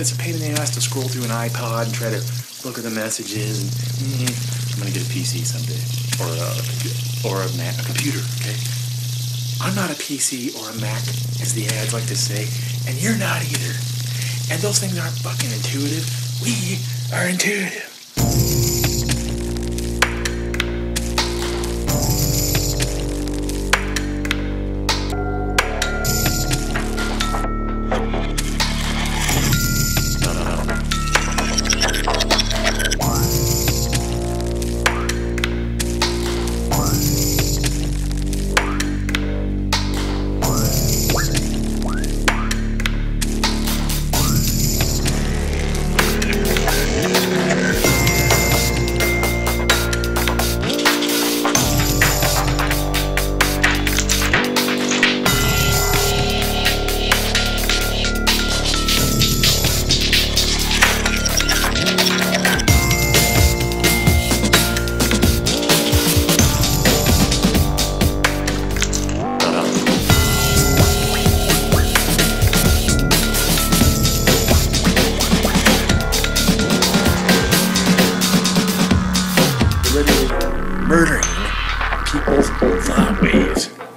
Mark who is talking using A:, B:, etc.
A: it's a pain in the ass to scroll through an iPod and try to look at the messages. And, mm, I'm gonna get a PC someday, or a or a Mac, a computer. Okay. I'm not a PC or a Mac, as the ads like to say, and you're not either. And those things aren't fucking intuitive. We are intuitive. Murdering people's thought waves.